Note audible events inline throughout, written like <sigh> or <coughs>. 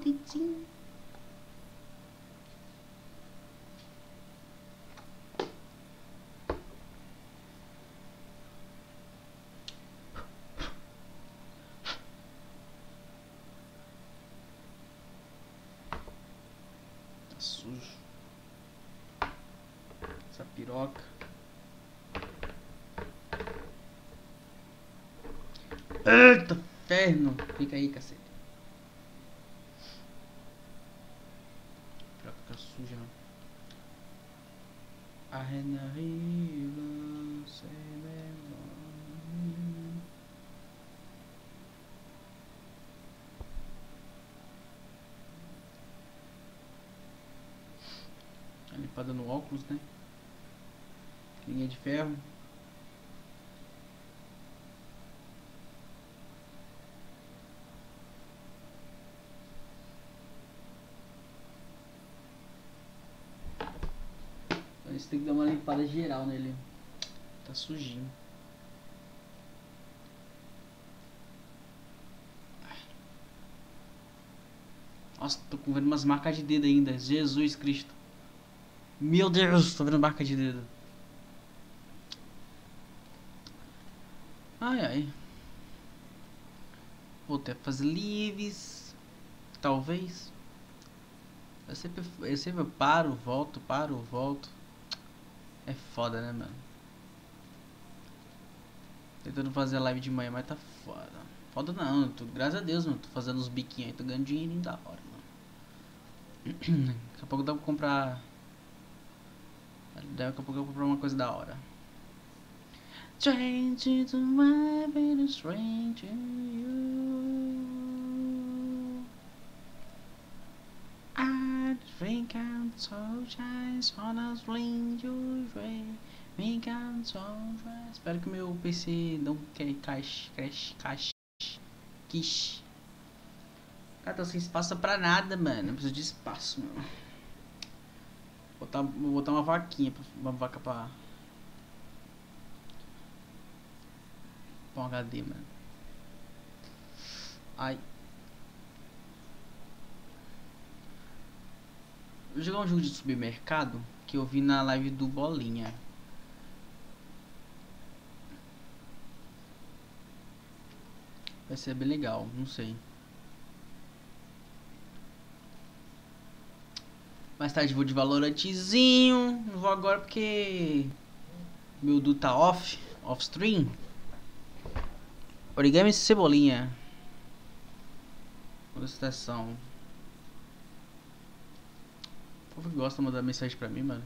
bonitinho. Tá sujo. Essa piroca. Eita, ferno. Fica aí, cacete. Piroca fica suja. A rena riva, se leva. A limpada no óculos, né? Linha de ferro. Então Esse tem que dar uma limpada geral nele. Tá sujinho. Nossa, tô vendo umas marcas de dedo ainda. Jesus Cristo. Meu Deus, tô vendo marca de dedo. Ai ai. Vou até fazer lives. Talvez. Eu sempre, eu sempre paro, volto, paro, volto. É foda, né, mano? Tentando fazer live de manhã, mas tá foda. Foda não, tô, graças a Deus, mano. Tô fazendo uns biquinhos aí, tô ganhando dinheirinho da hora, mano. <clears throat> Daqui a pouco dá pra comprar. Daqui a pouco eu vou comprar uma coisa da hora. To my been strange you. So shy, honestly you way. Think I'm so shy. Espero que meu PC não crash, crash, crash, quiche. Cara, tô sem espaço pra nada, mano. Eu preciso de espaço, mano. Vou botar, vou botar uma vaquinha, uma vaca pra. pra um HD, mano. Ai. Jogar um jogo de supermercado que eu vi na live do Bolinha. Vai ser bem legal, não sei. Mais tarde vou de Valorantezinho. Não vou agora porque meu Du tá off, off stream. Origami Cebolinha. Solicitação. Povo que gosta de mandar mensagem pra mim, mano.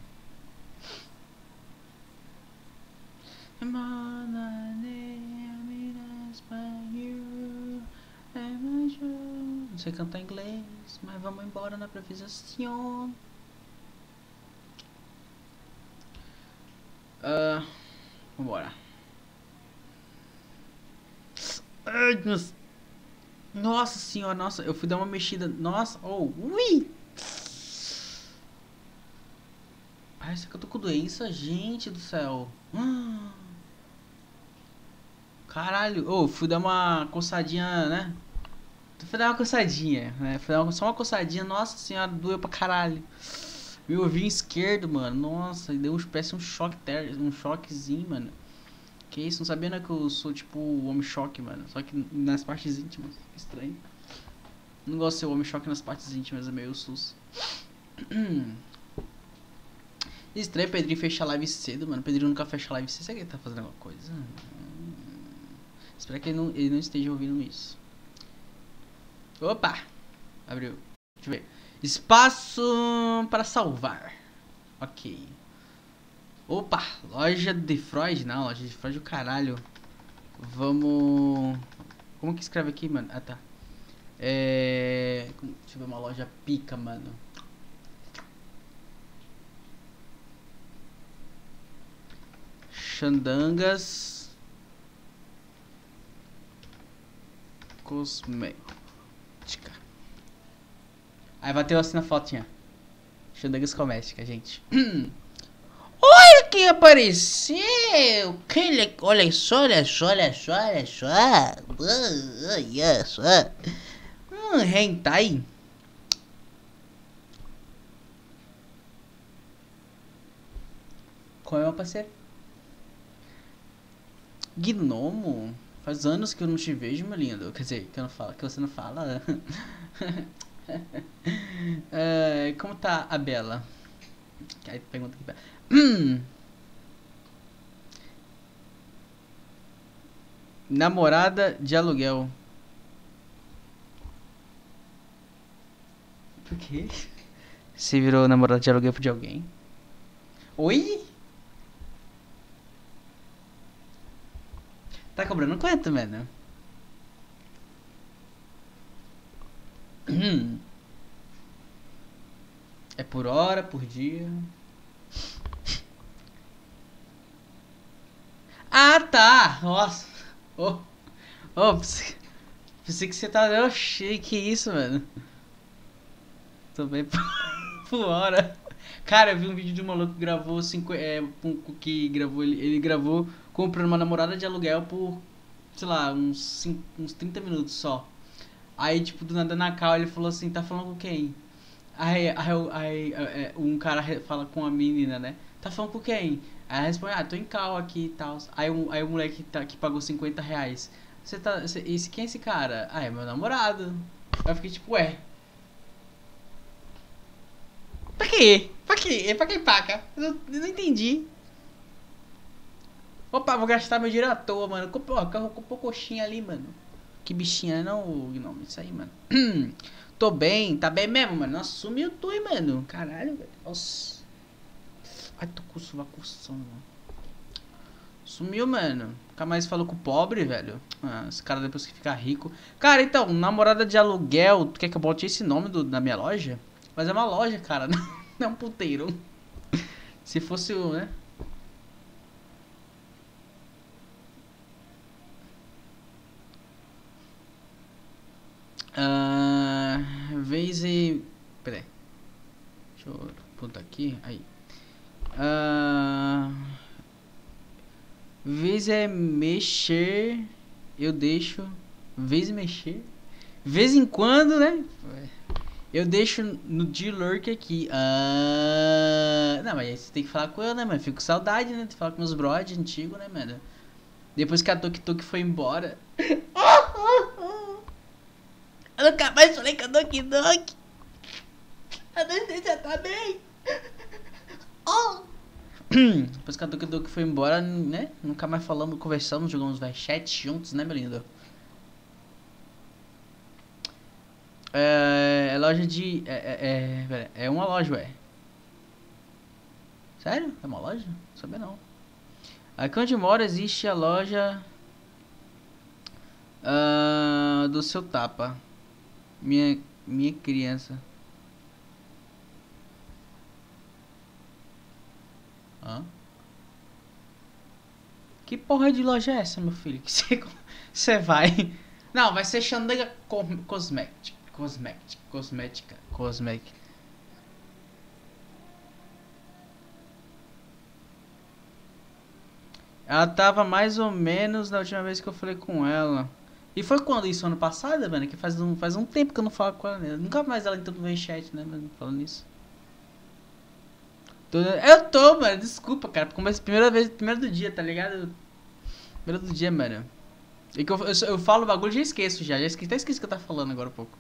Não sei cantar inglês, mas vamos embora na improvisação. Ah, vambora. Ai. Nossa senhora, nossa, eu fui dar uma mexida. Nossa, oh, ui! Parece que eu tô com doença, gente do céu. Ah. Caralho, ô, fui dar uma coçadinha, né? Fui dar uma coçadinha, né? Fui dar uma, só uma coçadinha, nossa senhora, doeu pra caralho. Meu ovinho esquerdo, mano, nossa, deu um, parece um choque, ter, um choquezinho, mano. Que isso, não sabia né, que eu sou tipo o homem choque, mano. Só que nas partes íntimas, estranho. Não gosto de ser o homem choque nas partes íntimas, é meio sus. <clears throat> Estranho Pedrinho fechar live cedo, mano. Pedrinho nunca fecha live cedo. Será que ele tá fazendo alguma coisa? Hum. Espero que ele não, ele não esteja ouvindo isso. Opa! Abriu. Deixa eu ver. Espaço para salvar. Ok. Opa! Loja de Freud? Não, loja de Freud o caralho. Vamos. Como que escreve aqui, mano? Ah, tá. É. Deixa eu ver uma loja pica, mano. Xandangas Cosmética. Aí vai ter assim na fotinha. Xandangas Cosmética, gente. <clears throat> quem apareceu! Quem, olha só, olha só, olha só, olha só. Olha só. Hum, hentai. Qual é, meu parceiro? Gnomo? Faz anos que eu não te vejo, meu lindo. Quer dizer, que, eu não falo, que você não fala. <laughs> é, como tá a Bela? Aí pergunta aqui. Hum. <clears throat> Namorada de aluguel. Por quê? Você virou namorada de aluguel de alguém? Oi? Tá cobrando quanto, mano? <clears throat> É por hora, por dia? Ah, tá! Nossa! Oh, oh pensei, pensei que você tá. Oxi, que isso, mano? Tô bem por, <laughs> por hora. Cara, eu vi um vídeo de um maluco que gravou cinco, é, um, que gravou ele, ele gravou comprando uma namorada de aluguel por, sei lá, uns, cinco, uns 30 minutos só. Aí, tipo, do nada na cal ele falou assim, tá falando com quem? Aí, aí, aí, aí um cara fala com a menina, né? Tá falando com quem? Aí ela responde, ah, tô em cal aqui e tal. Aí, um, aí o moleque tá, que pagou 50 reais. Você tá. Você, esse, quem é esse cara? Ah, é meu namorado. Aí eu fiquei tipo, ué. Pra quê? Pra quê? É pra quem paga? Eu, eu não entendi. Opa, vou gastar meu dinheiro à toa, mano. Comprou, comprou coxinha ali, mano. Que bichinha, não, Gnome. Isso aí, mano. <clears throat> Tô bem, tá bem mesmo, mano. Nossa, sumiu tu, hein, mano. Caralho, velho. Nossa. Ai, tô com coçando, mano. Sumiu, mano. Nunca mais falou com o pobre, velho. Ah, esse cara depois que fica rico. Cara, então, namorada de aluguel. Tu quer que eu bote esse nome do, da minha loja? Mas é uma loja, cara. <laughs> Não é um puteiro. Se fosse o, né? Uh, vez e. Pera aí. Deixa eu apontar aqui. Aí. Uh, vez é mexer. Eu deixo. Vez mexer. Vez em quando, né? Eu deixo no D-Lurk aqui. Uh, não, mas aí você tem que falar com eu, né, mano? Fico com saudade, né? Tem que falar com meus brothers antigos, né, mano? Depois que a Tok Tok foi embora. <laughs> Eu nunca mais falei com a Doki Doki. A adolescência tá bem. <laughs> Oh. <clears throat> Depois que a Doki Doki foi embora, né? Nunca mais falamos, conversamos, jogamos vai chat juntos, né, meu lindo? É, é loja de. É, é, é, é uma loja, ué. Sério? É uma loja? Não sabia não. Aqui onde mora existe a loja uh, do seu tapa. Minha, minha criança. Hã? Que porra de loja é essa, meu filho? <laughs> Que você, vai? Não, vai ser Xandega Cosmética. Cosmética. Cosmética. Cosmética. Ela tava mais ou menos na última vez que eu falei com ela. E foi quando isso? Ano passado, mano? Que faz um, faz um tempo que eu não falo com ela. Né? Nunca mais ela entrou no meu chat, né? Falando isso. Tô, eu tô, mano. Desculpa, cara. Começa primeira vez, primeiro do dia, tá ligado? Primeiro do dia, mano. E que eu, eu, eu falo o bagulho e já esqueço já. Já esqueci, até esqueci o que eu tava falando agora um pouco.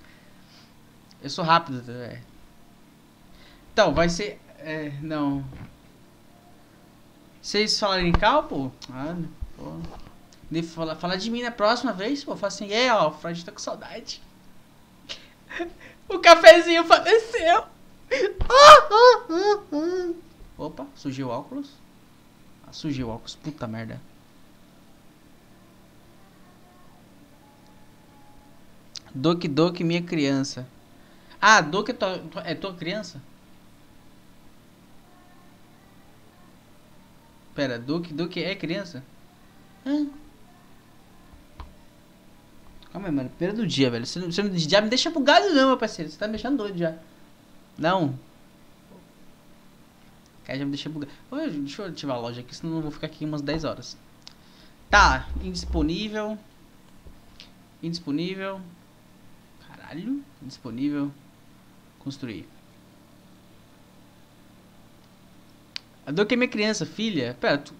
Eu sou rápido, é. Então, vai ser. É, não. Vocês falaram em cal, pô? Ah, pô. Falar, falar de mim na próxima vez, pô, fala assim, é, ó, o Freud tá com saudade. <laughs> o cafezinho faleceu. <laughs> Opa, surgiu óculos. Ah, surgiu óculos, puta merda. Doki Doki, minha criança. Ah, Doki é tua, é tua criança? Pera, Doki Doki é criança? Hã? Calma aí, mano. Primeiro do dia, velho. Você, não, você já me deixa bugado não, meu parceiro. Você tá me deixando doido já. Não. Cara, já me deixa bugado. Deixa eu ativar a loja aqui, senão eu vou ficar aqui umas 10 horas. Tá, indisponível. Indisponível. Caralho, indisponível. Construir. A dor que é minha criança, filha. Pera, tu.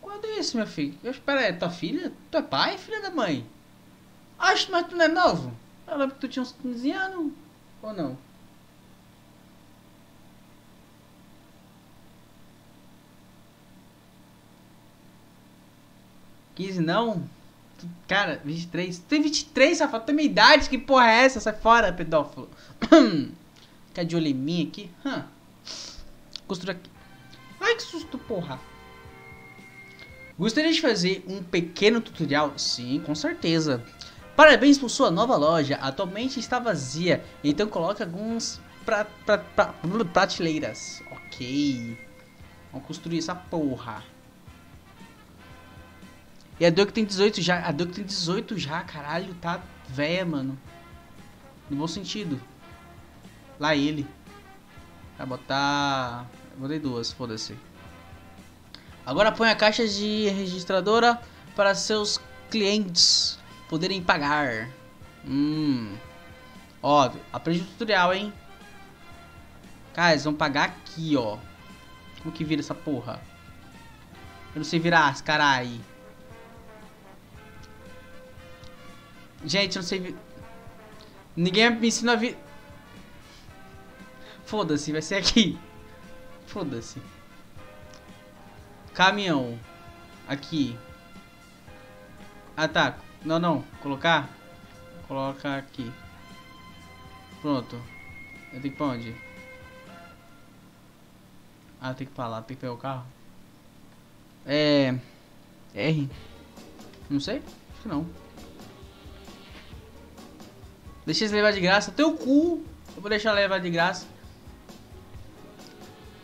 Quando é isso, meu filho? Eu, espera aí, tua filha? Tu é pai, filha da mãe? Acho, mas tu não é novo? Eu lembro que tu tinha uns 15 anos. Ou não? Quinze não? Cara, 23. Tu tem 23, safado. Tem minha idade. Que porra é essa? Sai fora, pedófilo. <clears throat> Fica de olho em mim aqui. Hã. Costura aqui. Ai, que susto, porra. Gostaria de fazer um pequeno tutorial? Sim, com certeza. Parabéns por sua nova loja. Atualmente está vazia, então coloque alguns pra, pra, pra, prateleiras. Ok. Vamos construir essa porra. E a Duck tem 18 já. A Duck tem 18 já, caralho. Tá véia, mano. No bom sentido. Lá ele. Vai botar. Botei duas, foda-se. Agora põe a caixa de registradora para seus clientes poderem pagar. Hum. Ó, aprende o tutorial, hein? Cara, eles vão pagar aqui, ó. Como que vira essa porra? Eu não sei virar, carai. Gente, eu não sei vi... Ninguém me ensina a vir... Foda-se, vai ser aqui. Foda-se. Caminhão. Aqui. Ah, tá. Não, não. Colocar? Coloca aqui. Pronto. Eu tenho que pra onde? Ah, tem que pra lá. Tem que pegar o carro? É... R? Não sei? Acho que não. Deixa eles levar de graça. Teu cu! Eu vou deixar levar de graça.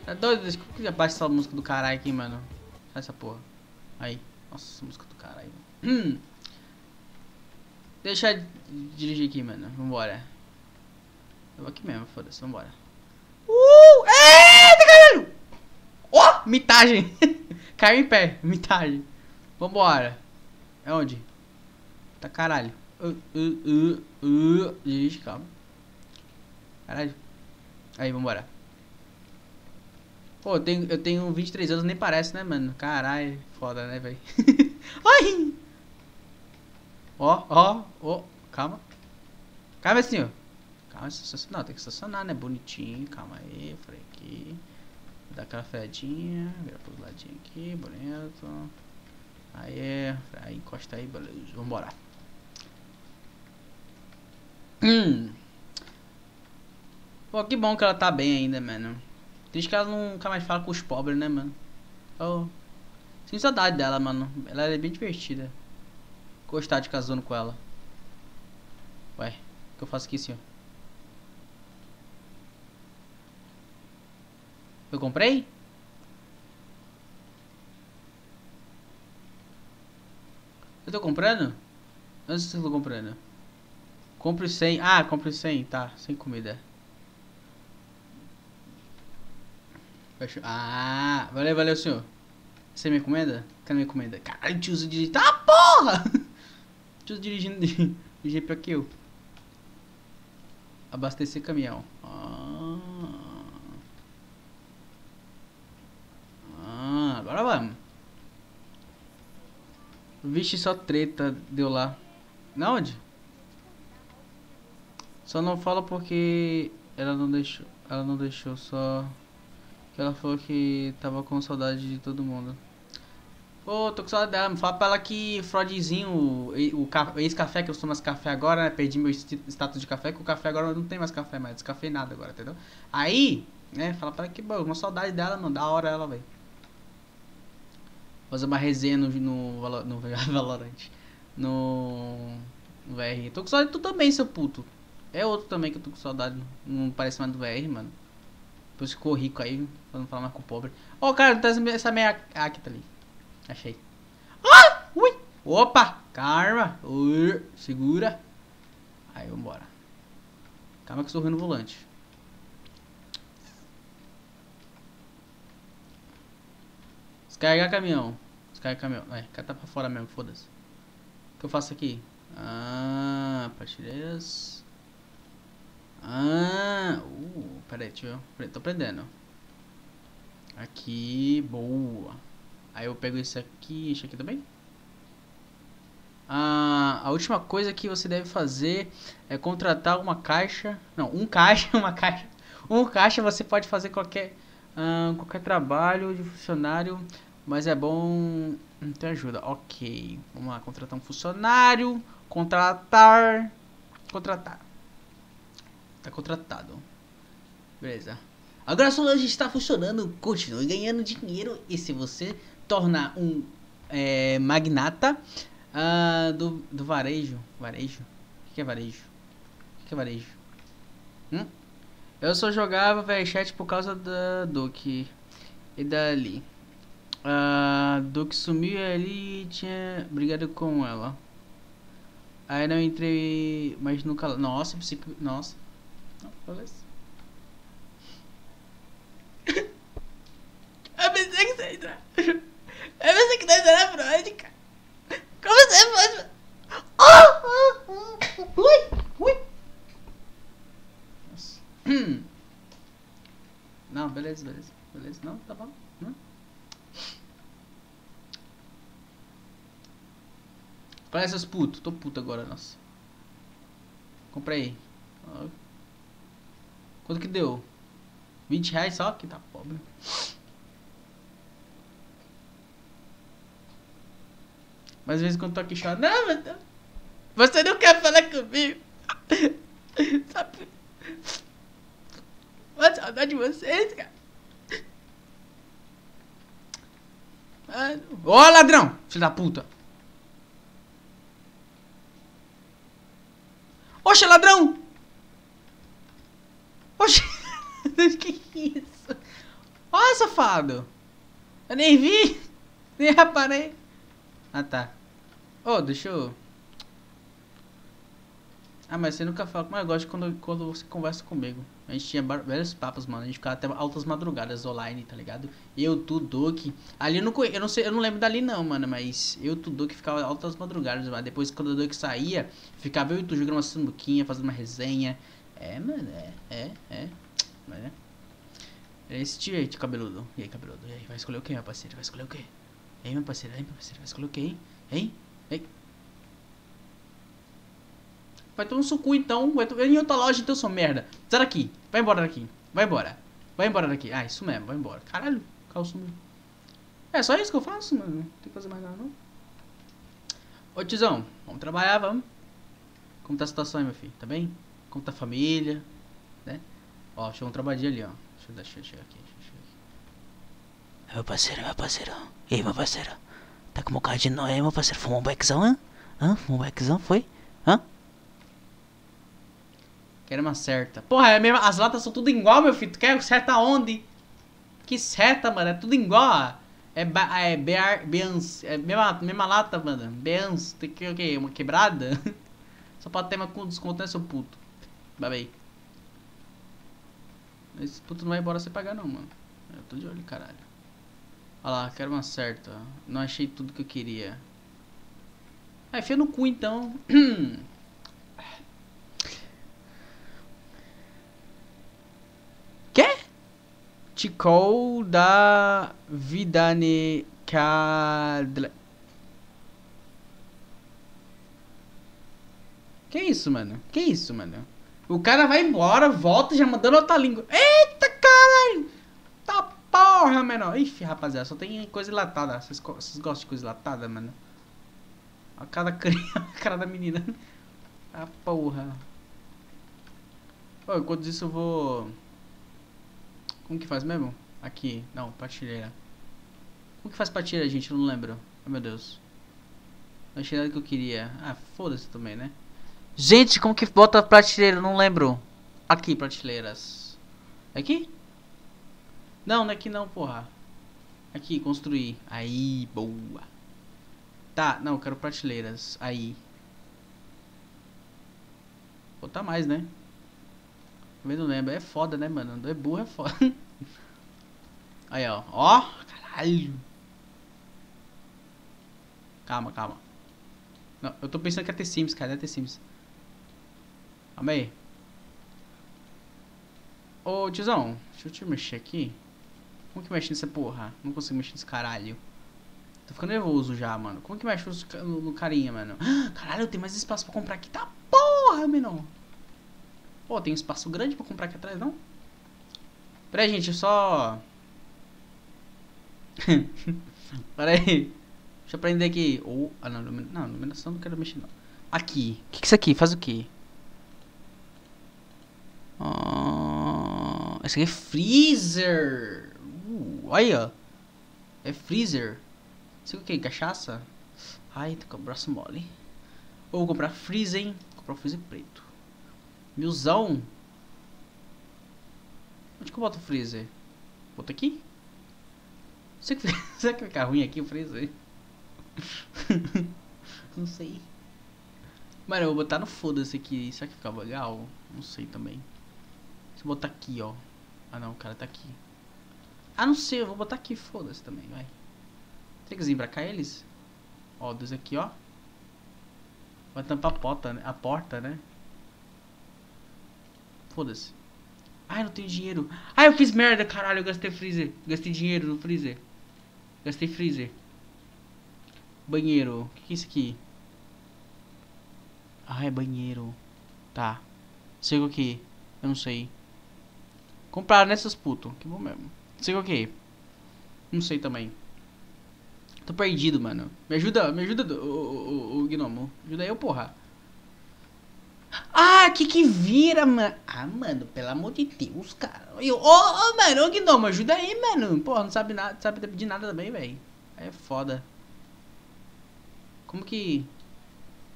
Tá doido? Deixa eu abaixa essa música do caralho aqui, mano. Essa porra. Aí. Nossa, música do caralho. Hum. Deixa eu dirigir aqui, mano. Vambora. Eu vou aqui mesmo, foda-se. Vambora. Uh! Eita, caralho! Ó! mitagem! <laughs> Caiu em pé. Mitagem. Vambora. É onde? Tá caralho. Uh, uh, uh, uh. Dirige, calma. Caralho. Aí, vambora. Pô, eu tenho, eu tenho 23 anos, nem parece, né, mano? Caralho, foda, né, velho? <laughs> Ai! Ó, ó, ó, calma. Calma, senhor. Calma, estacionar. Tem que estacionar, né? Bonitinho, calma aí, freio aqui. Dá aquela freadinha, vira pros ladinhos aqui, bonito. Aí, aí, encosta aí, beleza. Vambora. Hum. Pô, que bom que ela tá bem ainda, mano. Triste que ela nunca mais fala com os pobres, né, mano? Oh. Sinto saudade dela, mano. Ela é bem divertida. Gostar de casando com ela. Ué, o que eu faço aqui, senhor? Eu comprei? Eu tô comprando? Se eu tô comprando. Compre 100. Ah, compre 100. Tá, sem comida. Ah, valeu, valeu, senhor. Você me encomenda? Cadê minha encomenda? Caralho, tiozinho dirigindo. Ah, porra! <laughs> Tiozinho dirigindo de, jeito pior que eu. Abastecer caminhão. Ah. Ah, agora vamos. Vixe, só treta deu lá. Na onde? Só não fala porque ela não deixou. Ela não deixou só. Que ela falou que tava com saudade de todo mundo. Pô, tô com saudade dela. Fala pra ela que Freudzinho, o, o, ca- esse café que eu sou mais café agora, né? Perdi meu status de café, que o café agora não tem mais café mais, descafeinado agora, entendeu? Aí, né, fala pra ela que, pô, uma saudade dela, mano, da hora ela, velho. Fazer uma resenha no, no, no <laughs> Valorant. No, no VR. Tô com saudade de tu também, seu puto. É outro também que eu tô com saudade. Não parece mais do VR, mano. Depois ficou rico aí, pra não falar mais com o pobre. Ó, cara, tá essa, meia. Ah, aqui tá ali. Achei. Ah! Ui! Opa! Karma! Ui, segura. Aí, vambora. Calma que eu estou no volante. Descarregar caminhão. Descarregar caminhão. Vai, cata pra fora mesmo, foda-se. O que eu faço aqui? Ah, partilheiras. Ah, uh, peraí, deixa eu. Tô aprendendo. Aqui, boa. Aí eu pego esse aqui, esse aqui também. Ah, a última coisa que você deve fazer é contratar uma caixa. Não, um caixa, <laughs> uma caixa. Um caixa você pode fazer qualquer, ah, qualquer trabalho de funcionário, mas é bom ter ajuda. Ok, vamos lá, contratar um funcionário, contratar, contratar. Tá contratado. Beleza. Agora a Solange está funcionando, continue ganhando dinheiro e se você tornar um é, magnata uh, do, do varejo, varejo, o que é varejo? O que é varejo? Hum? Eu só jogava chat por causa da Duke e dali. Uh, Duke sumiu ali e tinha brigado com ela. Aí não entrei mais nunca. Nossa, nossa. Não, beleza. Eu pensei que você ia entrar. Eu pensei que nós era Freud, cara. Como você faz? Oh! Ui! Ui! Nossa. <clears throat> Não, beleza, beleza. Beleza, não, tá bom. Qual é essas putos? Tô puto agora, nossa. Comprei. Quanto que deu? 20 reais só? Que tá pobre. Mas às vezes quando tô aqui chorando, não, mas você não quer falar comigo. <laughs> Sabe? Uma saudade de vocês, cara. Ô oh, ladrão, filho da puta. Oxe, ladrão! Oxe, <laughs> que isso? Ó, safado. Eu nem vi, <laughs> nem reparei. Ah, tá. Oh, deixa eu... Ah, mas você nunca fala... Mas eu gosto quando, quando você conversa comigo. A gente tinha vários papos, mano. A gente ficava até altas madrugadas online, tá ligado? Eu, tu, Duke. Ali eu não, eu não sei, eu não lembro dali não, mano. Mas eu, tu, Duke ficava altas madrugadas, mas depois quando o Duke saía, ficava eu e tu jogando uma sambuquinha, fazendo uma resenha. É, mano, é, é, é. Mas é. É esse aí, tio cabeludo. E aí, cabeludo? E aí, vai escolher o quê, meu parceiro? Vai escolher o quê? Ei, meu parceiro, ei, meu parceiro, vai escolher o quê, hein? Hein? Ei. Vai tomar um suco então. Vai tomar em outra loja então, sua merda. Sai daqui. Vai embora daqui. Vai embora. Vai embora daqui. Ah, isso mesmo, vai embora. Caralho, o carro sumiu. É só isso que eu faço, mano. Não tem que fazer mais nada, não. Ô tizão, vamos trabalhar, vamos. Como tá a situação aí, meu filho? Tá bem? Como tá a família? Né? Ó, chegou um trabalhinho ali, ó. Deixa eu, deixa eu chegar aqui. Deixa eu chegar aqui. Meu parceiro, meu parceiro. E aí, meu parceiro? Tá com um bocado de nóia aí, meu parceiro? Fumou um beckzão, hã? Hã? Fumou um beckzão, foi? Hã? Quero uma certa. Porra, é mesmo, as latas são tudo igual, meu filho. Tu quer seta onde? Que seta, mano? É tudo igual. É, ba é Bear, Beans. É mesma, mesma lata, mano. Beans. Tem que o quê? Uma quebrada? <laughs> Só pra ter uma com desconto, né, seu puto? Babei. Esse puto não vai embora sem pagar, não, mano. Eu tô de olho, caralho. Olha lá, quero uma certa. Não achei tudo que eu queria. Ah, enfia no cu, então. <clears throat> Ticou da Vidane Cadle. Que isso, mano? Que isso, mano? O cara vai embora, volta já mandando outra língua. Eita, caralho! Tá porra, menor. Ixi, rapaziada, só tem coisa enlatada. Vocês, gostam de coisa enlatada, mano? A cara, <laughs> a cara da menina. Ah, porra. Pô, enquanto isso eu vou... Como que faz mesmo? Aqui. Não, partilheira. Como que faz partilha, gente? Eu não lembro. Oh, meu Deus. Não achei nada que eu queria. Ah, foda-se também, né? Gente, como que bota prateleira? Não lembro. Aqui, prateleiras. Aqui? Não, não é aqui não, porra. Aqui, construir. Aí, boa. Tá, não, quero prateleiras. Aí. Botar mais, né? Eu não lembro. É foda, né, mano? É burro, é foda. <laughs> Aí, ó. Ó, caralho. Calma, calma. Não, eu tô pensando que é ter Sims, cara. É ter Sims. Calma aí. Ô, tiozão. Deixa eu te mexer aqui. Como que mexe nessa porra? Não consigo mexer nesse caralho. Tô ficando nervoso já, mano. Como que mexe no, no carinha, mano? Caralho, tem mais espaço pra comprar aqui. Tá porra, menor. Pô, tem um espaço grande pra comprar aqui atrás, não? Pera aí, gente, só... <laughs> Pera aí. Deixa eu aprender aqui. Oh, ah, não, não, iluminação não quero mexer, não. Aqui. O que, que é isso aqui? Faz o quê? Ah, esse aqui é freezer. Uh, olha. É freezer. Isso é o que? Cachaça? Ai, tô com o braço mole. Ou vou comprar freezer, hein? Vou comprar freezer preto. Milzão. Onde que eu boto o freezer? Boto aqui? Será que, <laughs> será que vai ficar ruim aqui o freezer? <laughs> Não sei. Mano, eu vou botar no foda-se aqui. Será que fica legal? Não sei também. Se botar aqui, ó. Ah não, o cara tá aqui. Ah, não sei, eu vou botar aqui, foda-se também, vai. Tem que desembracar eles? Ó, dois aqui, ó. Vai tampar a porta, né? A porta, né? Foda-se. Ai, não tenho dinheiro. Ai, eu fiz merda, caralho. Eu gastei freezer. Gastei dinheiro no freezer. Gastei freezer. Banheiro. O que, que é isso aqui? Ah, é banheiro. Tá. Sei o que. Eu não sei. Compraram nessas puto. Que bom mesmo. Sei o que. Não sei também. Tô perdido, mano. Me ajuda, me ajuda, o, o, o, o gnomo. Ajuda eu, porra. Ah, que que vira, mano? Ah, mano, pelo amor de Deus, cara. Ô, oh, oh, mano, ô Gnomo, ajuda aí, mano. Porra, não sabe nada, sabe de nada também, velho. É foda. Como que...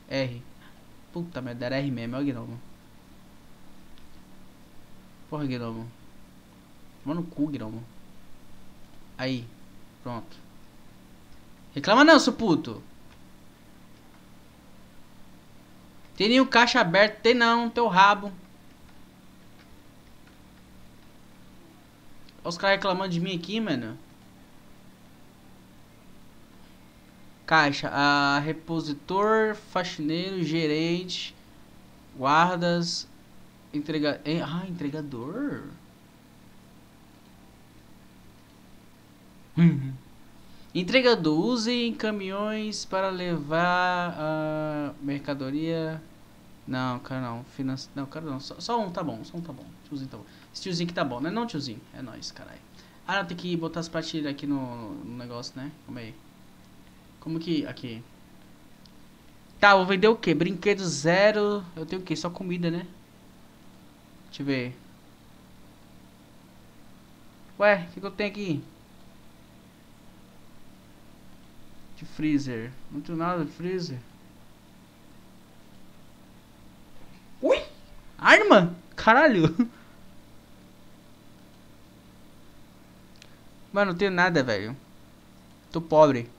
R. Puta merda, era R mesmo, ó Gnomo. Porra, Gnomo. Toma no cu, Gnomo. Aí, pronto. Reclama não, seu puto. Tem nenhum caixa aberto, tem não, teu rabo. Olha os caras reclamando de mim aqui, mano. Caixa, a repositor, faxineiro, gerente, guardas, entrega... Ah, entregador. Entregador, use caminhões para levar a mercadoria. Não, cara não. Finance... Não, cara não. Só, só, um tá bom, só um tá bom. Tiozinho tá bom. Esse tiozinho que tá bom, né? Não, tiozinho. É nóis, caralho. Ah, tem que botar as pastilhas aqui no, no negócio, né? Como aí? Como que... Aqui. Tá, vou vender o que? Brinquedo zero. Eu tenho o que? Só comida, né? Deixa eu ver. Ué, o que, que eu tenho aqui? De freezer. Não tenho nada de freezer. Ui! Arma? Caralho! <laughs> Mano, não tenho nada, velho. Tô pobre.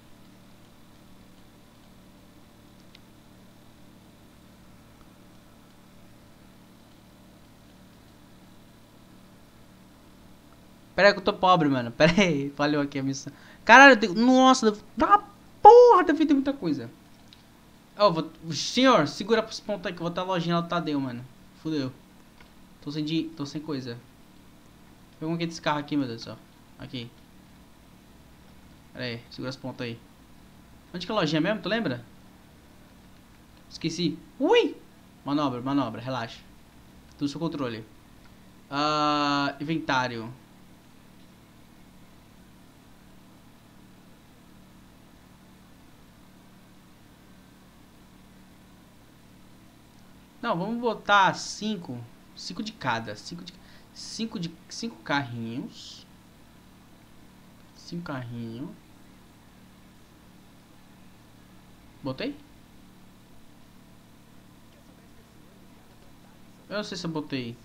Pera aí que eu tô pobre, mano. Pera aí. Falhou aqui a missão. Caralho, eu tenho... Nossa, tá porra, deve ter muita coisa. Ó, oh, vou... Senhor, segura os pontos aí que eu vou estar lojinha lá do Tadeu, mano. Fudeu. Tô sem, di... Tô sem coisa. Pega um aqui desse carro aqui, meu Deus do céu. Aqui. Pera aí, segura as pontas aí. Onde que é a lojinha mesmo, tu lembra? Esqueci. Ui! Manobra, manobra, relaxa. Tudo seu controle. Uh, inventário. Não, vamos botar cinco. Cinco de cada. Cinco de. Cinco de. Cinco carrinhos. Cinco carrinhos. Botei? Eu não sei se eu botei.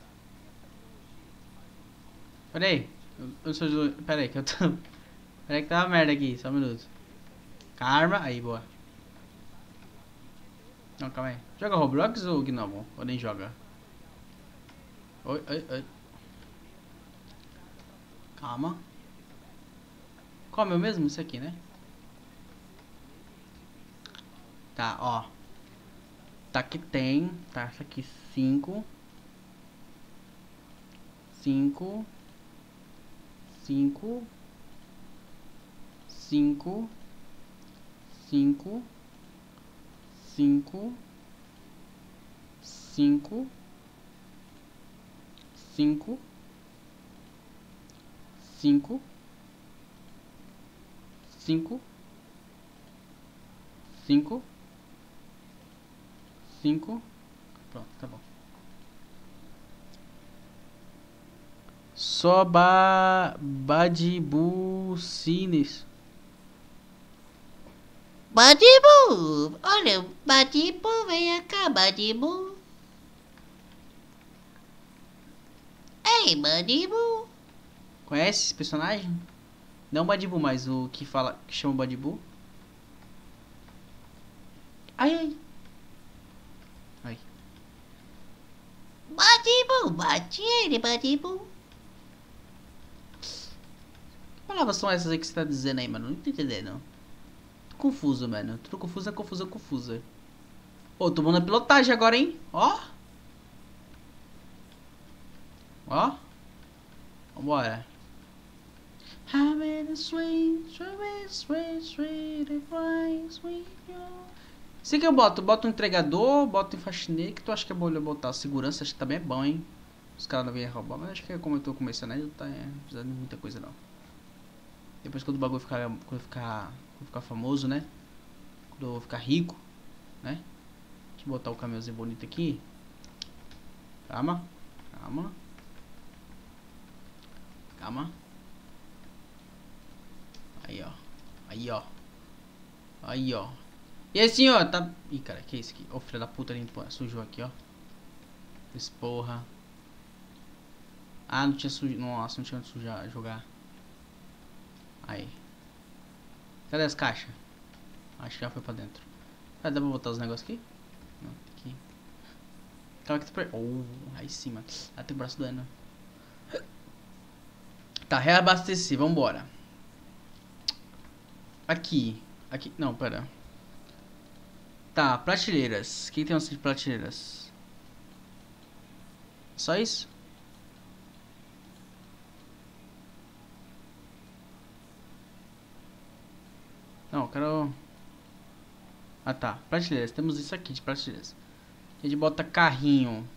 Pera aí. Eu, eu sou. Pera aí que eu tô. <laughs> Pera aí que tá uma merda aqui. Só um minuto. Karma. Aí, boa. Não, calma aí. Joga Roblox ou Gnomo? Ou nem joga? Oi, oi, oi. Calma. Qual é o mesmo? Isso aqui, né? Tá, ó. Tá aqui tem. Tá, isso aqui cinco. Cinco. Cinco. Cinco. Cinco. Cinco. Cinco. Cinco. Cinco. Cinco. Cinco. Cinco. Pronto, tá bom. Só ba... Badibucines. Badibu! Olha, Badibu, vem cá, Badibu. Ei, Badibu. Conhece esse personagem? Não o Badibu, mas o que fala que chama o Badibu. Ai, ai. Ai. Badibu, bate ele, Badibu. Que palavras são essas aí que você tá dizendo aí, mano? Não tô entendendo. Confuso, mano. Tudo confuso, confusa, confusa. Ô, tô na pilotagem agora, hein? Ó. Ó. Vambora. A sweet, Se que eu boto? Boto um entregador, boto um faxineiro, que tu acha que é bom eu botar? Segurança, acho que também é bom, hein? Os caras não vêm roubar, mas acho que como eu tô começando aí, não tá é, precisando de muita coisa não. Depois quando o bagulho ficar, quando ficar, quando ficar famoso, né? Quando eu ficar rico, né? Deixa eu botar o caminhãozinho bonito aqui. Calma, calma. Calma. Aí, ó. Aí, ó. Aí, ó. E assim, ó, tá... Ih, cara, que é isso aqui? Ô, filho da puta, limpou, sujou aqui, ó. Esporra. Ah, não tinha sujado. Nossa, não tinha onde sujar, jogar. Aí. Cadê as caixas? Acho que já foi pra dentro. Ah, dá pra botar os negócios aqui? Não, aqui. Calma que tu per... Oh, aí sim, mano. Ah, tem o braço doendo. Tá, reabasteci, vambora. Aqui. Aqui. Não, pera. Tá, prateleiras. O que tem de prateleiras? Só isso? Não, eu quero... Ah tá, prateleiras. Temos isso aqui de prateleiras. A gente bota carrinho.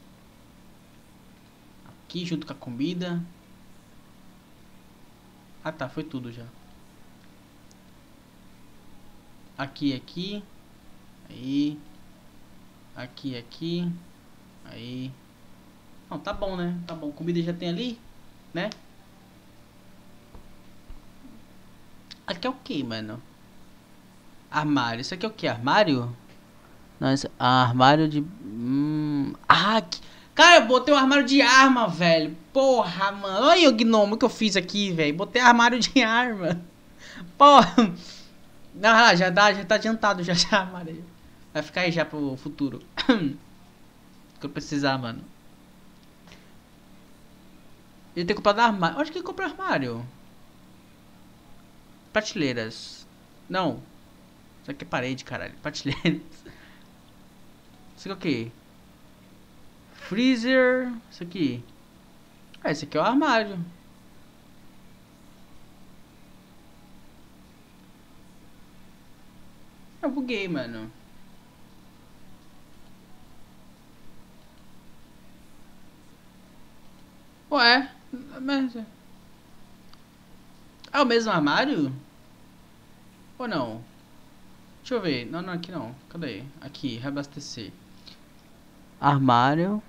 Aqui junto com a comida. Ah tá, foi tudo já. Aqui, aqui. Aí. Aqui, aqui. Aí. Não, tá bom, né? Tá bom. Comida já tem ali, né? Aqui é o que, mano? Armário. Isso aqui é o que? Armário? Esse... Ah, armário de... Hum... Ah, que... Cara, eu botei um armário de arma, velho. Porra, mano. Olha o gnomo que eu fiz aqui, velho. Botei armário de arma. <laughs> Porra. Não, já, dá, já tá adiantado já, <laughs> já, armário. Vai ficar aí já pro futuro. <coughs> que eu precisar, mano. Ele tem comprado armário. Onde que ele armário? Prateleiras. Não. Isso aqui é parede, caralho. Prateleiras. Isso aqui é o quê? Freezer. Isso aqui. Ah, esse aqui é o armário. Eu buguei, mano. Ué, mas... É o mesmo armário? Ou não? Deixa eu ver. Não, não, aqui não. Cadê? Aqui, reabastecer. Armário.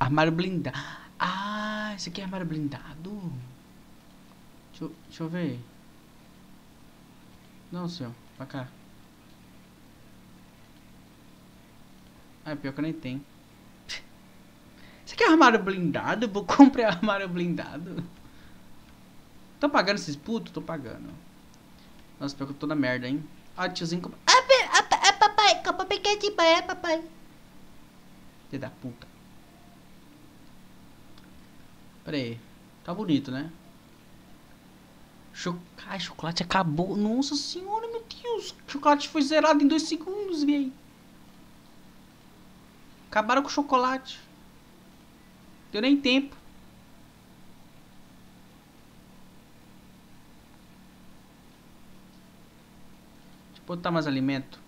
Armário blindado. Ah, esse aqui é armário blindado. Deixa eu, deixa eu ver. Não, senhor. Pra cá. Ah, pior que eu nem tenho. Você quer armário blindado? Vou <laughs> comprar armário blindado. Tô pagando esses putos? Tô pagando. Nossa, pior que eu tô na merda, hein? Ah, tiozinho... Ah, ah, papai, papai quer de banho, papai. Filho da puta. Pera aí. Tá bonito, né? Cho... Ai, chocolate acabou. Nossa senhora, meu Deus. Chocolate foi zerado em dois segundos, véi. Acabaram com o chocolate. Deu nem tempo. Botar mais alimento.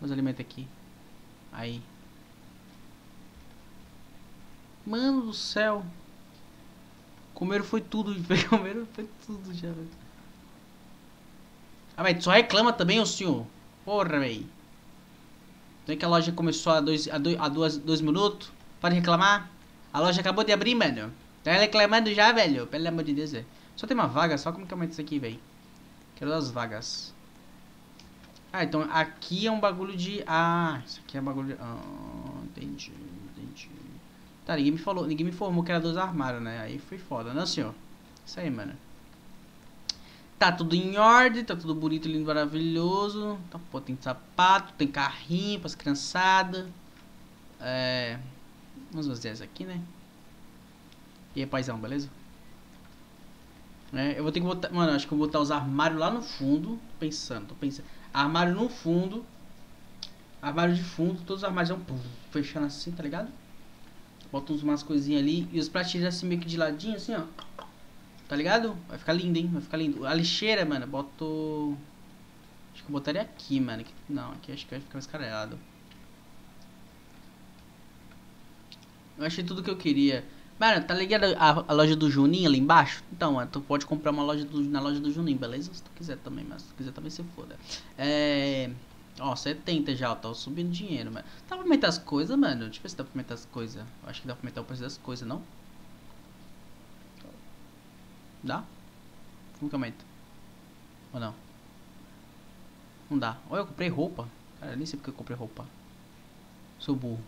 Mais alimento aqui. Aí. Mano do céu. Comeram foi tudo. <laughs> Comeram foi tudo já. Ah, mas só reclama também, o senhor. Porra. Não é que a loja começou há dois, a dois, duas, dois minutos? Pode reclamar? A loja acabou de abrir, mano. Tá reclamando já, velho? Pelo amor de Deus. Só tem uma vaga, só como que aumenta isso aqui, velho? Quero das vagas. Ah, então aqui é um bagulho de... Ah, isso aqui é bagulho de... Ah, entendi, entendi. Tá, ninguém me falou, ninguém me informou que era dois armários, né? Aí foi foda, né, senhor? Isso aí, mano. Tá tudo em ordem, tá tudo bonito, lindo, maravilhoso. Tá, pô, tem sapato, tem carrinho pras criançadas. É... Vamos fazer essa aqui, né? E aí, paizão, beleza? É, eu vou ter que botar... Mano, acho que eu vou botar os armários lá no fundo. Tô pensando, tô pensando. Armário no fundo. Armário de fundo. Todos os armários vão pum, fechando assim, tá ligado? Bota umas coisinhas ali. E os pratinhos assim meio que de ladinho, assim, ó. Tá ligado? Vai ficar lindo, hein? Vai ficar lindo. A lixeira, mano, boto... Acho que eu botaria aqui, mano. Não, aqui acho que vai ficar escarelado. Eu achei tudo que eu queria. Mano, tá ligado a, a, loja do Juninho ali embaixo? Então, mano, tu pode comprar uma loja do, na loja do Juninho, beleza? Se tu quiser também, mas se tu quiser também se foda. É... Ó, 70 já, ó, tá subindo dinheiro, mano. Dá pra aumentar as coisas, mano? Deixa eu ver se dá pra aumentar as coisas. Acho que dá pra aumentar o preço das coisas, não? Dá? Como que aumenta? Ou não? Não dá. Olha, eu comprei roupa. Cara, eu nem sei porque eu comprei roupa. Sou burro.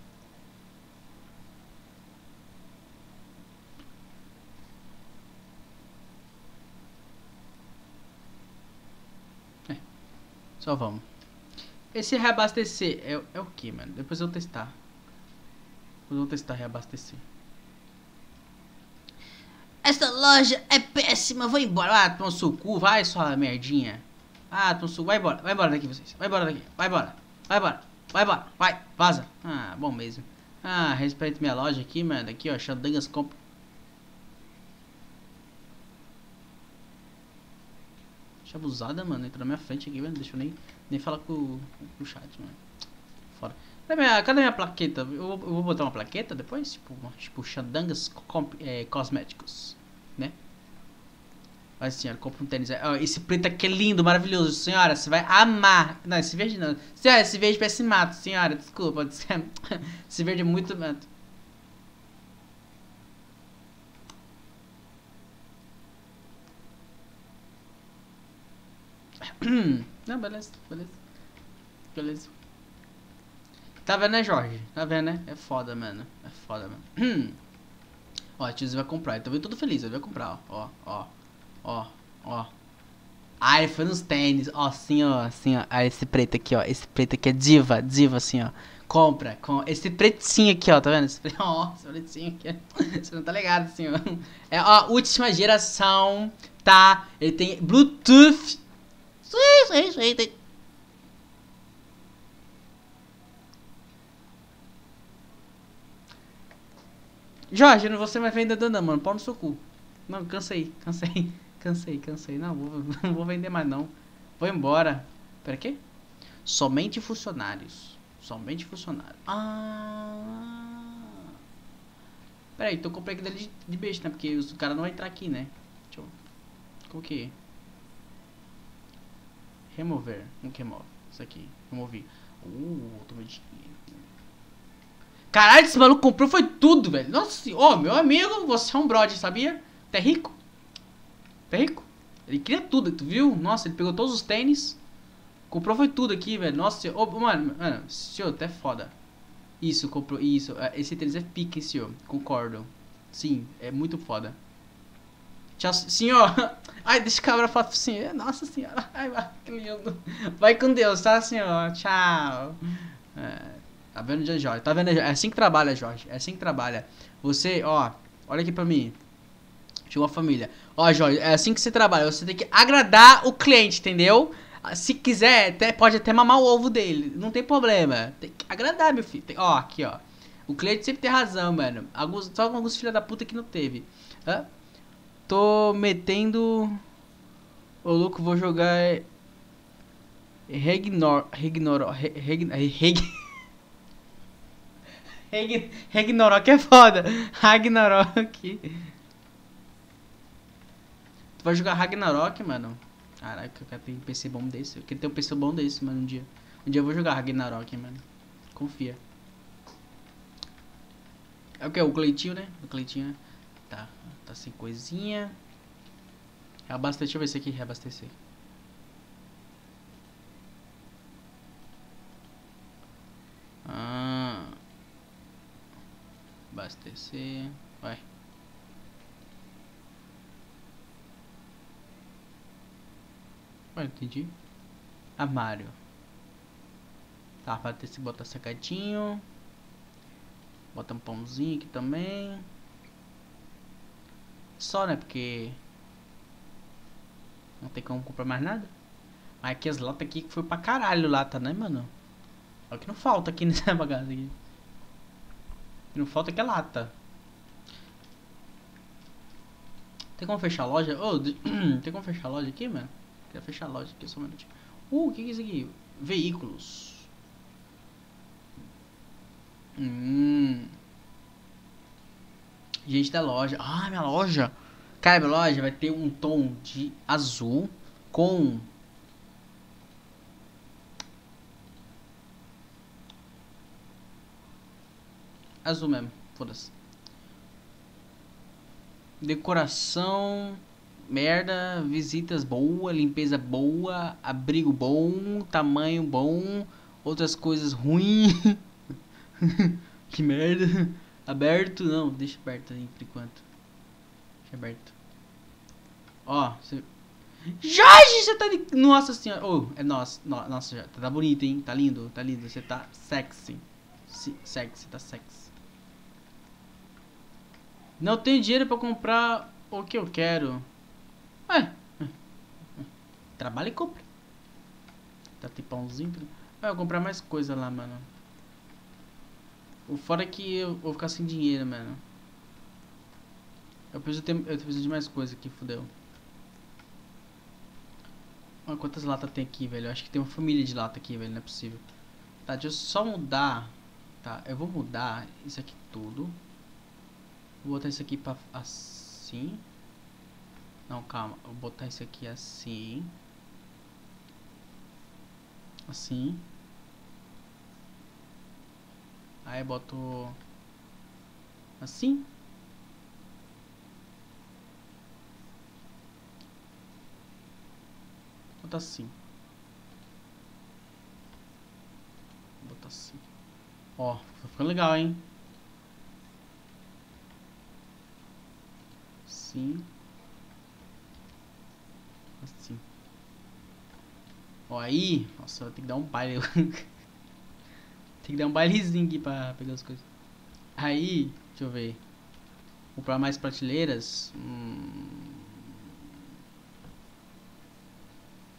Só vamos. Esse reabastecer é, é o que, mano? Depois eu vou testar. Depois eu vou testar reabastecer. Essa loja é péssima, vou embora. Ah, toma seu cu, vai sua merdinha. Ah, toma seu... Vai embora, vai embora daqui vocês. Vai embora daqui, vai embora. Vai embora, vai embora, vai, vaza. Ah, bom mesmo. Ah, respeito minha loja aqui, mano. Aqui, ó, Xandangas Comp... Abusada, mano. Entra na minha frente aqui, mano. Deixa eu nem, nem falar com, com o chat, mano. Fora. Cadê minha, cadê minha plaqueta? Eu, eu vou botar uma plaqueta depois? Tipo, uma, tipo Xandangas comp, é, Cosméticos, né? Olha, senhora, compra um tênis. Ó, esse preto aqui é lindo, maravilhoso. Senhora, você vai amar. Não, esse verde não. Senhora, esse verde parece mato. Senhora, desculpa. <laughs> Esse verde é muito mato. Não, beleza, beleza. Beleza. Tá vendo, né, Jorge? Tá vendo, né? É foda, mano. É foda, mano. <clears throat> ó, a Tio vai comprar. Ele tá vendo todo feliz. Ele vai comprar, ó. Ó, ó. Ó, Ah, foi nos tênis. Ó, assim, ó. Assim, ó. Ah, esse preto aqui, ó. Esse preto aqui é diva. Diva, assim, ó. Compra. Com... Esse pretinho aqui, ó. Tá vendo? Esse, ó, <laughs> esse pretinho aqui. <laughs> Você não tá ligado, assim, ó. É, ó, última geração, tá? Ele tem Bluetooth Sim, sim, sim. Tem... Jorge, não vou ser mais vendedor não, mano. Pau no seu cu. Não, cansei, cansei, <laughs> cansei, cansei. Não, vou, <laughs> não vou vender mais não. Vou embora. Pera quê? Somente funcionários. Somente funcionários. Ah. Pera aí, então eu comprei aquele de, de beijo, né? Porque o cara não vai entrar aqui, né? Deixa eu... Que é? Remover. Não que remove. Isso aqui. Removi. Uh, tomei dinheiro. Caralho, esse maluco comprou foi tudo, velho. Nossa, ó, oh, meu amigo, você é um brode, sabia? Tá rico? Tá rico? Ele queria tudo, tu viu? Nossa, ele pegou todos os tênis. Comprou foi tudo aqui, velho. Nossa, oh, mano, mano, senhor, até foda. Isso, comprou, isso. Esse tênis é pique, senhor. Concordo. Sim, é muito foda. Tchau, senhor. <laughs> Ai, deixa eu cabra foto assim. Nossa senhora. <laughs> Ai, que lindo. Vai com Deus, tá, senhor? Tchau. É. Tá vendo, Jorge? Tá vendo? É assim que trabalha, Jorge. É assim que trabalha. Você, ó, olha aqui pra mim. Chegou a família. Ó, Jorge, é assim que você trabalha. Você tem que agradar o cliente, entendeu? Se quiser, até, pode até mamar o ovo dele. Não tem problema. Tem que agradar, meu filho. Tem, ó, aqui, ó. O cliente sempre tem razão, mano. Alguns, só alguns filha da puta que não teve. Hã? Tô metendo. Ô, louco, vou jogar. Regnor. Regnor. Reg. <laughs> Regnorock é foda. <laughs> Ragnarok. Tu vai jogar Ragnarok, mano? Caraca, eu quero ter um PC bom desse. Eu quero ter um PC bom desse, mano, um dia. Um dia eu vou jogar Ragnarok, mano. Confia. É o que? O Cleitinho, né? O Cleitinho, né? Tá. Sem coisinha. Reabastecer. Deixa eu ver se aqui reabastecer. Ah. Abastecer. Vai. Vai, entendi. Armário. Tá, pra ter se botar secadinho. Bota um pãozinho aqui também. Só, né? Porque... Não tem como comprar mais nada. Mas aqui as latas aqui foi pra caralho lata, né, mano? Olha o que não falta aqui <laughs> nessa bagaça aqui. O que não falta aqui é lata. Tem como fechar a loja? Oh, <clears throat> tem como fechar a loja aqui, mano? Queria fechar a loja aqui só um minutinho. Uh, o que, que é isso aqui? Veículos. Hum. Gente da loja. Ah, minha loja. Cara, minha loja vai ter um tom de azul com azul mesmo, foda-se. Decoração merda, visitas boa, limpeza boa, abrigo bom, tamanho bom, outras coisas ruins. <laughs> que merda. Aberto, não, deixa aberto aí por enquanto. Deixa aberto. Ó, você Jorge, você tá de... Nossa senhora. Oh, é nossa, no, nossa, já tá bonito, hein? Tá lindo, tá lindo. Você tá sexy. Si, sexy, tá sexy. Não tenho dinheiro pra comprar o que eu quero. Ué. Trabalha e compra. Tá tipo pãozinho. Vou comprar mais coisa lá, mano. O fora é que eu vou ficar sem dinheiro, mano. Eu preciso, ter, eu preciso de mais coisa aqui, fodeu. Olha quantas latas tem aqui, velho. Eu acho que tem uma família de lata aqui, velho. Não é possível. Tá, deixa eu só mudar. Tá, eu vou mudar isso aqui tudo. Vou botar isso aqui pra assim. Não, calma. Vou botar isso aqui assim. Assim. Aí boto assim. Bota assim. Bota assim. Ó, tá ficando legal, hein? Assim. Assim. Ó, aí. Nossa, ter que dar um baile. <laughs> Tem que dar um bailezinho aqui pra pegar as coisas. Aí, deixa eu ver. Comprar mais prateleiras. Hum...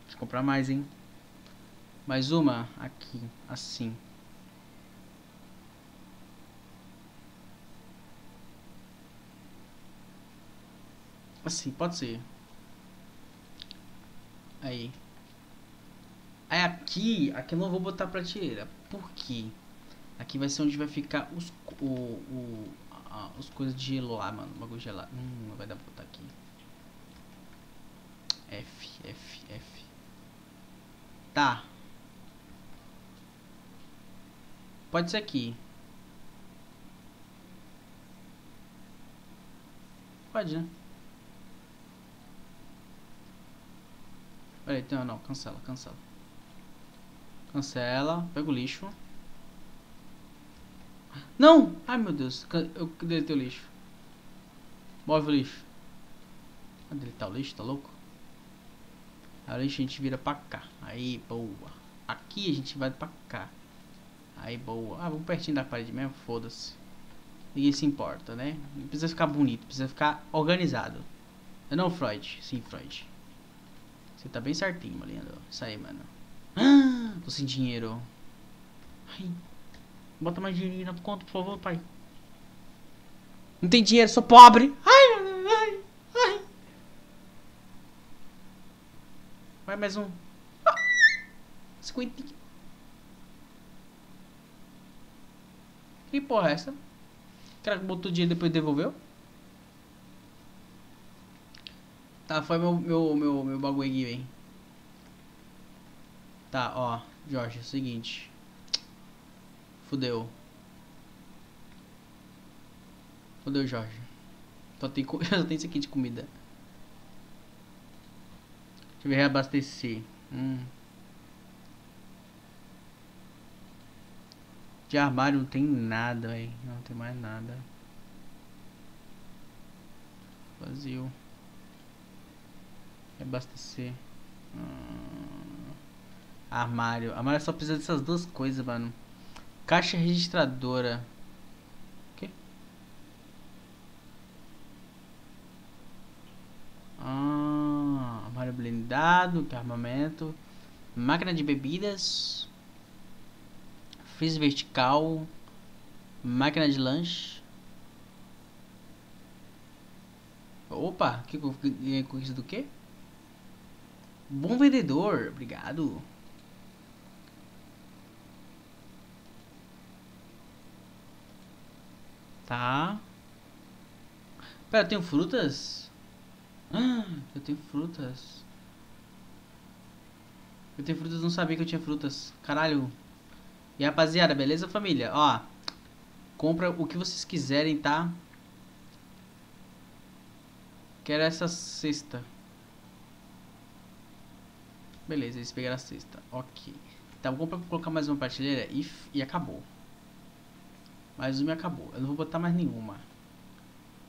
Deixa eu comprar mais, hein. Mais uma aqui, assim. Assim, pode ser. Aí. Aí aqui, aqui eu não vou botar prateleira. Por quê? Aqui vai ser onde vai ficar os, o, o, a, os coisas de gelo lá, mano. Bagulho gelado. Hum, não vai dar pra botar aqui. F, F, F. Tá. Pode ser aqui. Pode, né? Peraí, não, não, cancela, cancela. Cancela, pega o lixo. Não! Ai meu Deus, eu deletei o lixo. Move o lixo. Vai deletar o lixo, tá louco? Aí o lixo a gente vira pra cá. Aí, boa. Aqui a gente vai pra cá. Aí, boa. Ah, vamos pertinho da parede mesmo, foda-se. Ninguém se importa, né? Não precisa ficar bonito, precisa ficar organizado. É não, Freud? Sim, Freud. Você tá bem certinho, Molindo. Isso aí, mano. Ah, tô sem dinheiro. Ai. Bota mais dinheiro na conta, por favor, pai. Não tem dinheiro, sou pobre. Ai, ai, ai. Vai mais um. Ah, 50. Que porra é essa? O cara botou dinheiro e depois devolveu? Tá, foi meu, meu, meu, meu bagulho aqui, vem. Tá, ó, Jorge, é o seguinte. Fudeu. Fudeu, Jorge. Só tem, <laughs> só tem isso aqui de comida. Deixa eu ver, reabastecer. Hum. De armário não tem nada, velho. Não tem mais nada. Vazio. Reabastecer. Hum. Armário. Armário só precisa dessas duas coisas, mano. Caixa registradora. O quê? Ah, armário blindado, que é armamento. Máquina de bebidas. Freezer vertical. Máquina de lanche. Opa, que co- que- coisa do quê? Bom vendedor, obrigado. Tá. Pera, eu tenho frutas? Ah, eu tenho frutas. Eu tenho frutas, não sabia que eu tinha frutas. Caralho. E rapaziada, beleza, família? Ó, compra o que vocês quiserem, tá? Quero essa cesta. Beleza, eles pegaram a cesta. Ok. Tá, vou colocar mais uma prateleira e, e acabou. Mais uma acabou. Eu não vou botar mais nenhuma.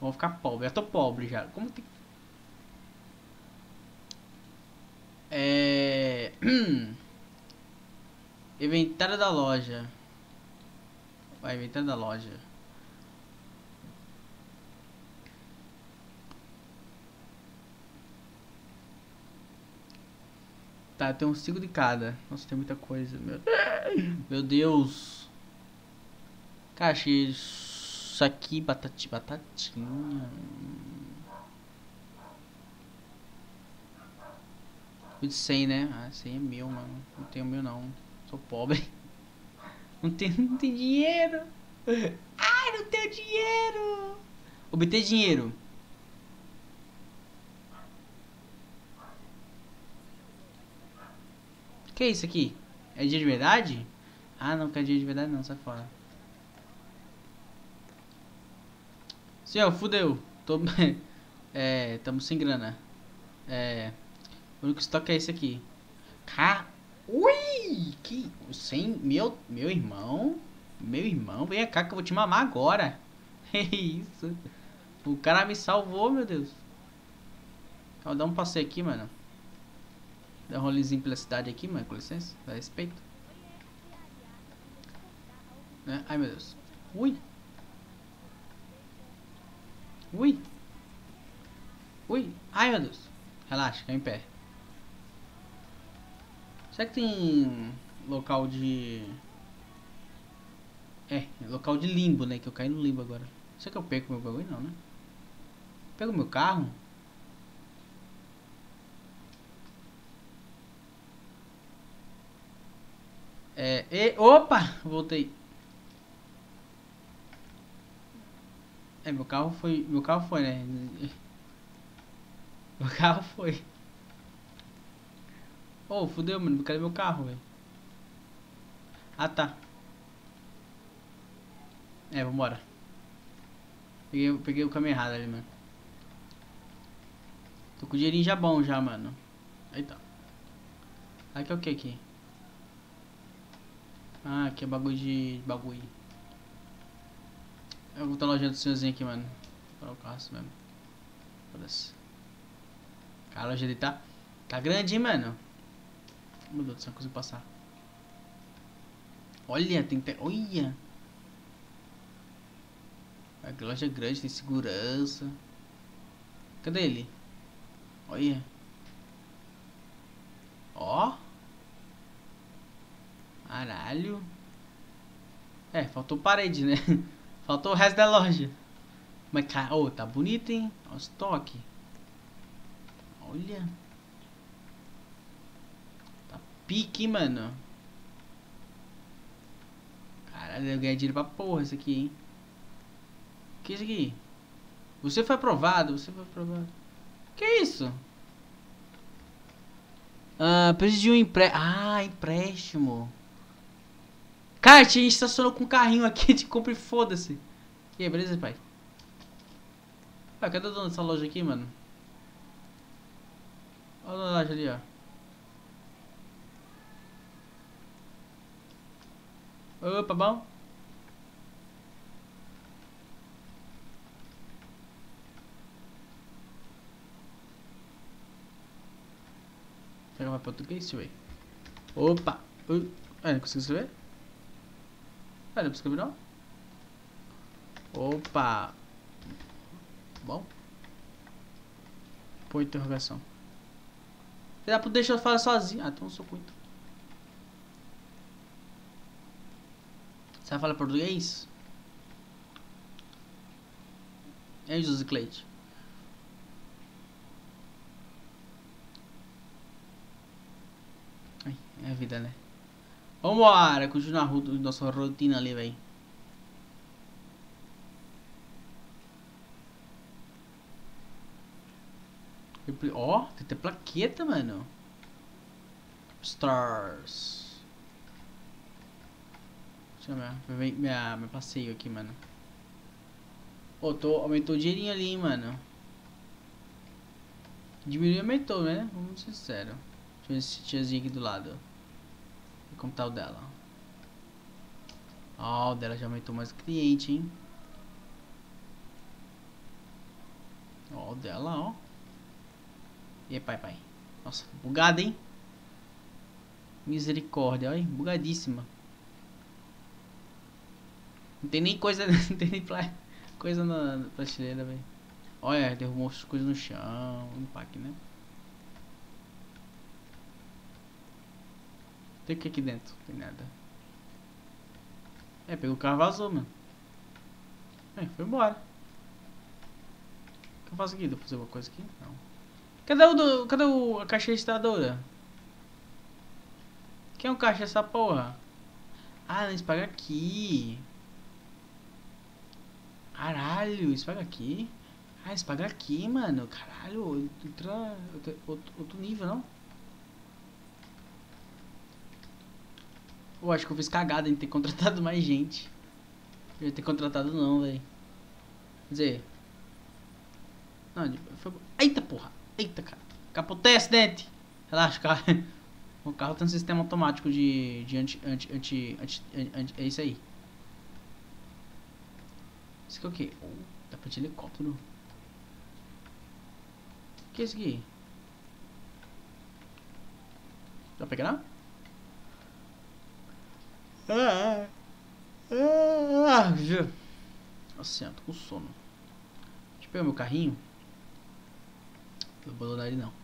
Vou ficar pobre. Eu tô pobre já. Como tem. É. <clears throat> Inventário da loja. Vai, inventário da loja. Tá, tem uns 5 de cada. Nossa, tem muita coisa. Meu, meu Deus. Achei isso aqui, batati, batatinha. Fui de 100, né? Ah, 100 é meu, mano. Não tenho meu, não. Sou pobre. <laughs> Não tenho, não tenho dinheiro. <laughs> Ai, não tenho dinheiro. Obter dinheiro. Que é isso aqui? É dia de verdade? Ah, não quer dia de verdade não, sai fora. Senhor, fudeu. Tô... é, tamo sem grana. É... O único estoque é esse aqui. Ca... Ui! Que... Sem... Meu... Meu irmão... Meu irmão, vem cá que eu vou te mamar agora. <laughs> É isso. O cara me salvou, meu Deus. Vou dar um passeio aqui, mano. Dar um rolezinho pela cidade aqui, mano. Com licença. Dá respeito. Né? Ai, meu Deus. Ui. Ui. Ui. Ai, meu Deus. Relaxa, cai em pé. Será que tem local de... É, local de limbo, né? Que eu caí no limbo agora. Será que eu perco meu bagulho? Não, né? Pego meu carro? É, e, opa! Voltei. É, meu carro foi. Meu carro foi, né? <laughs> Meu carro foi. Oh, fudeu, mano. Cadê meu carro, velho? Ah, tá. É, vambora. Peguei, peguei o caminho errado ali, mano. Tô com o dinheirinho já bom já, mano. Eita. Aqui é o que aqui? Ah, aqui é bagulho de bagulho. Eu vou estar na loja do senhorzinho aqui, mano. Vou parar o carro assim mesmo. Foda-se. Cara, a loja dele tá. Tá grande, hein, mano? Meu Deus do céu, consigo passar. Olha, tem até. Olha! A loja é grande, tem segurança. Cadê ele? Olha. Ó. Caralho. É, faltou parede, né? <laughs> Faltou o resto da loja. Mas, cara, oh, tá bonito, hein? Olha o estoque. Olha. Tá pique, mano. Caralho, eu ganhei dinheiro pra porra isso aqui, hein? Que isso aqui? Você foi aprovado, você foi aprovado. Que isso? Ah, preciso de um empréstimo. Ah, empréstimo. Cara, a gente estacionou com um carrinho aqui, de compra e foda-se. E aí, beleza, pai? Pai, cadê o dono dessa loja aqui, mano? Olha a loja ali, ó. Opa, bom? Pega mais português, velho. Opa! É, não consigo escrever? Não escrever não? Opa! Bom? Põe interrogação. Dá pra deixar eu falar sozinho. Ah, então eu sou muito. Você vai falar português? Aí, José Cleide? Ai, é a vida, né? Vambora, continuar a nossa rotina ali, velho. Ó, oh, tem até plaqueta, mano. Stars. Deixa eu ver minha, meu passeio aqui, mano. Ô, oh, tô, aumentou o dinheirinho ali, hein, mano. Diminuiu aumentou, né? Vamos ser sinceros. Deixa eu ver esse tiazinho aqui do lado. Como tá o dela? Ó, oh, o dela já aumentou mais cliente, hein? Ó, o dela, ó. E aí, pai, pai. Nossa, bugada, hein? Misericórdia, olha, bugadíssima. Não tem nem coisa, <laughs> não tem nem coisa na prateleira, velho. Olha, derrubou as coisas no chão, impacto, né? Tem o que aqui dentro? Tem nada. É, pegou o carro vazou, mano. É, foi embora. O que eu faço aqui? Devo fazer alguma coisa aqui? Não. Cadê o do, cadê o, a caixa registradora? Quem é o caixa essa porra? Ah, eles pagam aqui. Caralho, pagam aqui. Ah, pagam aqui, mano. Caralho, outra, outro, outro nível, não? Eu acho que eu fiz cagada em ter <laughs> contratado mais gente. Eu ia ter contratado não, velho. Quer dizer... Não, foi... Eita porra! Eita, cara. Capotei acidente! Relaxa, cara. O carro <laughs> tem um sistema automático de, de anti, anti, anti, anti, anti É isso aí. Isso aqui é o quê? Oh, dá pra de helicóptero. O que é isso aqui? Pra pegar? Ah, ah, Nossa, tô com sono. Deixa eu pegar meu carrinho. Não vou abandonar ele não.